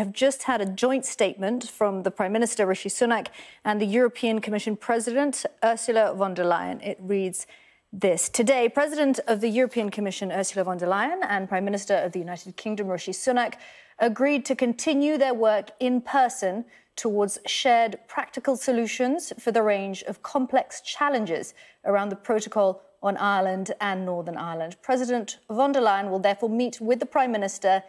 have just had a joint statement from the Prime Minister Rishi Sunak and the European Commission President Ursula von der Leyen. It reads this Today, President of the European Commission Ursula von der Leyen and Prime Minister of the United Kingdom Rishi Sunak agreed to continue their work in person towards shared practical solutions for the range of complex challenges around the protocol on Ireland and Northern Ireland. President von der Leyen will therefore meet with the Prime Minister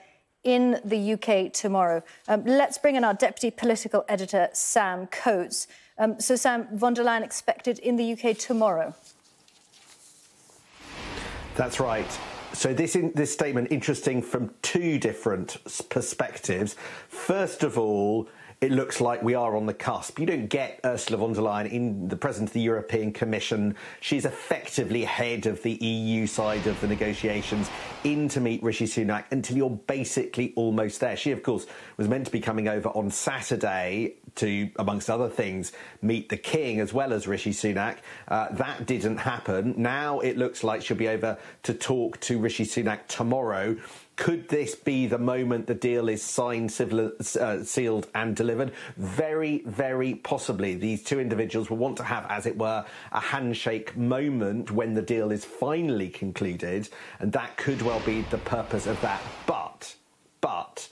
in the UK tomorrow. Um, let's bring in our deputy political editor, Sam Coates. Um, so, Sam, von der Leyen expected in the UK tomorrow. That's right. So this in, this statement interesting from two different perspectives. First of all, it looks like we are on the cusp. You don't get Ursula von der Leyen in the president of the European Commission. She's effectively head of the EU side of the negotiations in to meet Rishi Sunak until you're basically almost there. She, of course, was meant to be coming over on Saturday to, amongst other things, meet the king as well as Rishi Sunak. Uh, that didn't happen. Now it looks like she'll be over to talk to Rishi Sunak tomorrow. Could this be the moment the deal is signed, civil, uh, sealed, and delivered? Very, very possibly. These two individuals will want to have, as it were, a handshake moment when the deal is finally concluded, and that could well be the purpose of that. But, but,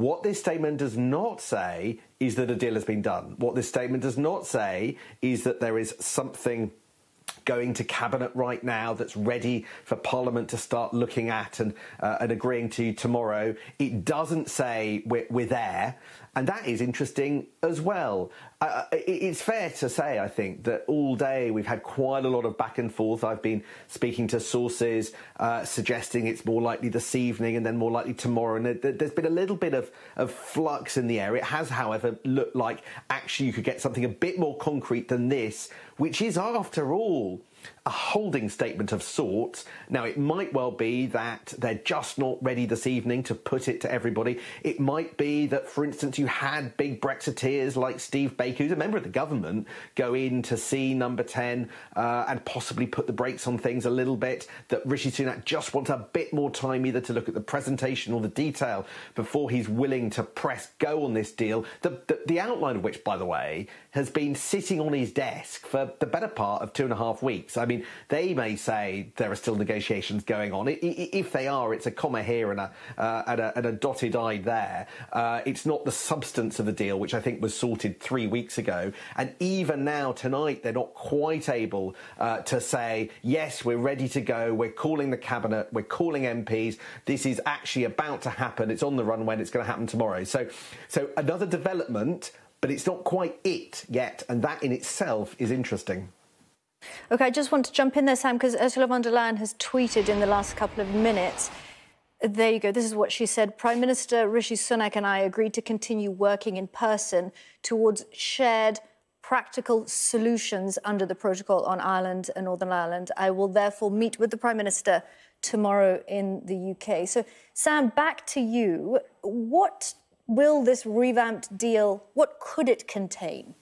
what this statement does not say is that a deal has been done. What this statement does not say is that there is something going to cabinet right now that's ready for Parliament to start looking at and, uh, and agreeing to tomorrow. It doesn't say we're, we're there. And that is interesting as well. Uh, it's fair to say, I think, that all day we've had quite a lot of back and forth. I've been speaking to sources uh, suggesting it's more likely this evening and then more likely tomorrow. And there's been a little bit of, of flux in the air. It has, however, looked like actually you could get something a bit more concrete than this, which is, after all, a holding statement of sorts. Now, it might well be that they're just not ready this evening to put it to everybody. It might be that, for instance, you had big Brexiteers like Steve Baker, who's a member of the government, go in to see number 10 uh, and possibly put the brakes on things a little bit. That Rishi Sunak just wants a bit more time either to look at the presentation or the detail before he's willing to press go on this deal. The, the, the outline of which, by the way, has been sitting on his desk for the better part of two and a half weeks. I mean, they may say there are still negotiations going on. If they are, it's a comma here and a, uh, and a, and a dotted I there. Uh, it's not the substance of the deal, which I think was sorted three weeks ago. And even now, tonight, they're not quite able uh, to say, yes, we're ready to go. We're calling the cabinet. We're calling MPs. This is actually about to happen. It's on the runway and it's going to happen tomorrow. So, so another development but it's not quite it yet, and that in itself is interesting. Okay, I just want to jump in there, Sam, because Ursula von der Leyen has tweeted in the last couple of minutes. There you go. This is what she said. Prime Minister Rishi Sunak and I agreed to continue working in person towards shared practical solutions under the protocol on Ireland and Northern Ireland. I will therefore meet with the Prime Minister tomorrow in the UK. So, Sam, back to you. What will this revamped deal, what could it contain?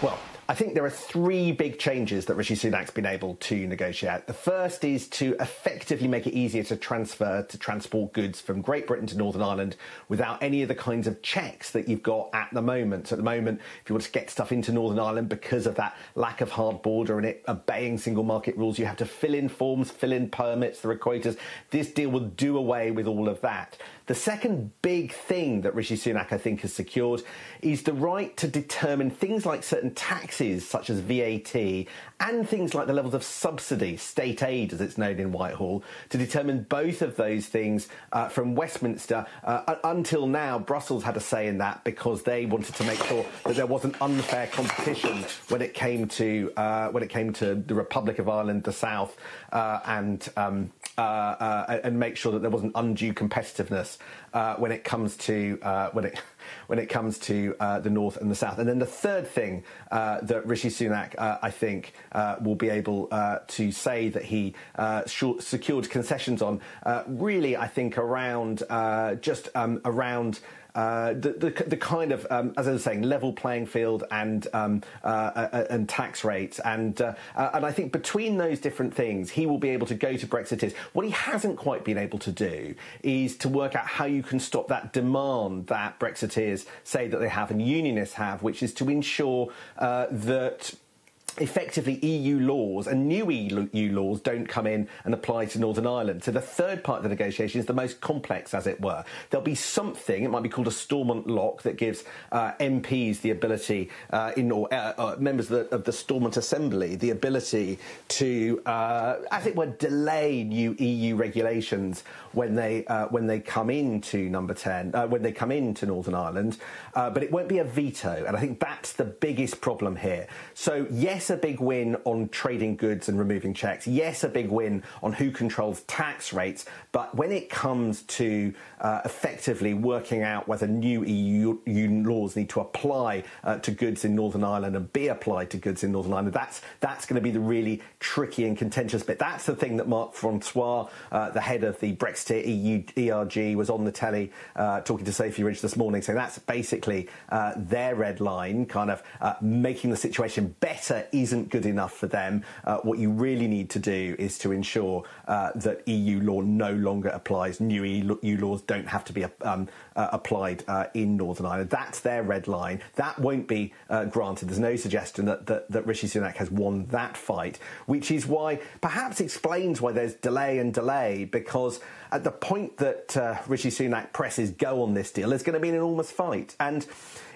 Well, I think there are three big changes that Rishi Sunak's been able to negotiate. The first is to effectively make it easier to transfer, to transport goods from Great Britain to Northern Ireland without any of the kinds of checks that you've got at the moment. So at the moment, if you want to get stuff into Northern Ireland because of that lack of hard border and it obeying single market rules, you have to fill in forms, fill in permits, the requiters. This deal will do away with all of that. The second big thing that Rishi Sunak, I think, has secured is the right to determine things like certain taxes, such as VAT, and things like the levels of subsidy, state aid as it's known in Whitehall, to determine both of those things uh, from Westminster. Uh, until now, Brussels had a say in that because they wanted to make sure that there wasn't unfair competition when it came to uh, when it came to the Republic of Ireland, the South, uh, and um, uh, uh, and make sure that there wasn't undue competitiveness when it comes to when it when it comes to uh, the north and the south. And then the third thing uh, that Rishi Sunak, uh, I think, uh, will be able uh, to say that he short, secured concessions on, really, I think, around just um, around. Uh, the, the, the, kind of, um, as I was saying, level playing field and um, uh, uh, and tax rates, and uh, uh, and I think between those different things, he will be able to go to Brexiteers. What he hasn't quite been able to do is to work out how you can stop that demand that Brexiteers say that they have and Unionists have, which is to ensure that effectively EU laws and new EU laws don't come in and apply to Northern Ireland. So the third part of the negotiation is the most complex, as it were. There'll be something, it might be called a Stormont lock, that gives uh, MPs the ability, uh, in, or uh, uh, members of the, of the, Stormont Assembly, the ability to, uh, as it were, delay new EU regulations when they uh, when they come into Number Ten, when they come into Northern Ireland. but it won't be a veto, and I think that's the biggest problem here. So yes yes, a big win on trading goods and removing checks. Yes, a big win on who controls tax rates. But when it comes to uh, effectively working out whether new EU, laws need to apply uh, to goods in Northern Ireland and be applied to goods in Northern Ireland, that's that's going to be the really tricky and contentious bit. That's the thing that Mark Francois, uh, the head of the Brexit EU ERG, was on the telly uh, talking to Sophy Ridge this morning, saying that's basically uh, their red line, kind of uh, making the situation better isn't good enough for them. Uh, what you really need to do is to ensure uh, that EU law no longer applies. New EU laws don't have to be um, uh, applied uh, in Northern Ireland. That's their red line. That won't be uh, granted. There's no suggestion that, that, that Rishi Sunak has won that fight, which is why perhaps explains why there's delay and delay because at the point that uh, Rishi Sunak presses go on this deal, there's going to be an enormous fight. And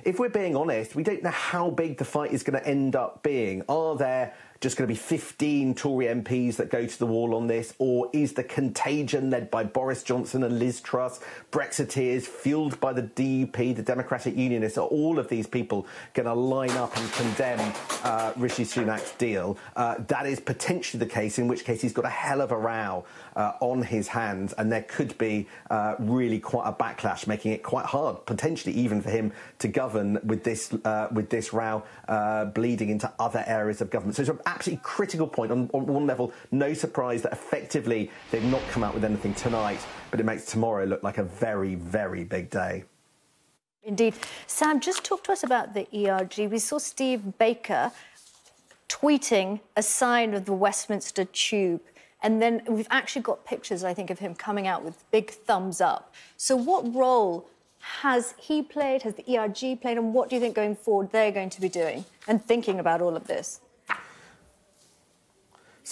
if we're being honest, we don't know how big the fight is going to end up being. Are there just going to be 15 Tory MPs that go to the wall on this? Or is the contagion led by Boris Johnson and Liz Truss, Brexiteers, fueled by the DUP, the Democratic Unionists? Are all of these people going to line up and condemn uh, Rishi Sunak's deal? Uh, that is potentially the case, in which case he's got a hell of a row uh, on his hands, and there could be uh, really quite a backlash, making it quite hard, potentially even for him to govern with this uh, with this row uh, bleeding into other areas of government. So absolutely critical point on, on one level. No surprise that effectively they've not come out with anything tonight, but it makes tomorrow look like a very, very big day. Indeed. Sam, just talk to us about the ERG. We saw Steve Baker tweeting a sign of the Westminster Tube. And then we've actually got pictures, I think, of him coming out with big thumbs up. So, what role has he played? Has the ERG played? And what do you think going forward they're going to be doing and thinking about all of this?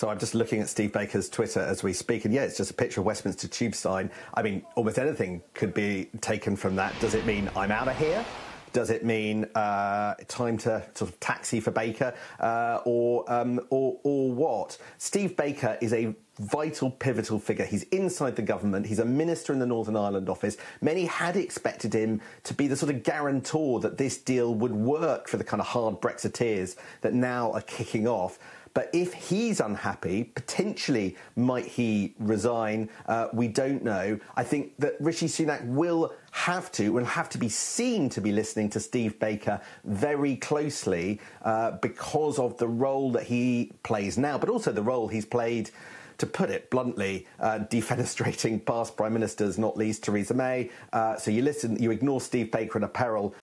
So I'm just looking at Steve Baker's Twitter as we speak, and yeah, it's just a picture of Westminster Tube sign. I mean, almost anything could be taken from that. Does it mean I'm out of here? Does it mean uh, time to sort of taxi for Baker, uh, or, um, or or what? Steve Baker is a vital, pivotal figure. He's inside the government. He's a minister in the Northern Ireland office. Many had expected him to be the sort of guarantor that this deal would work for the kind of hard Brexiteers that now are kicking off. But if he's unhappy, potentially might he resign? Uh, we don't know. I think that Rishi Sunak will have to, will have to be seen to be listening to Steve Baker very closely uh, because of the role that he plays now, but also the role he's played to put it bluntly, uh, defenestrating past prime ministers, not least Theresa May. Uh, so you listen, you ignore Steve Baker in a peril